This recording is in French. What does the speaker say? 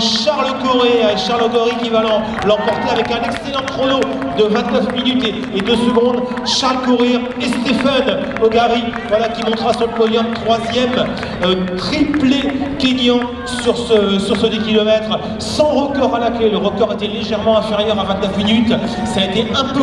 Charles Corré, Charles Corré qui va l'emporter avec un excellent chrono de 29 minutes et 2 secondes. Charles Corré et Stéphane Ogari, voilà, qui montera sur le podium troisième euh, triplé Kenyan sur ce, sur ce 10 km, sans record à la clé. Le record était légèrement inférieur à 29 minutes. Ça a été un peu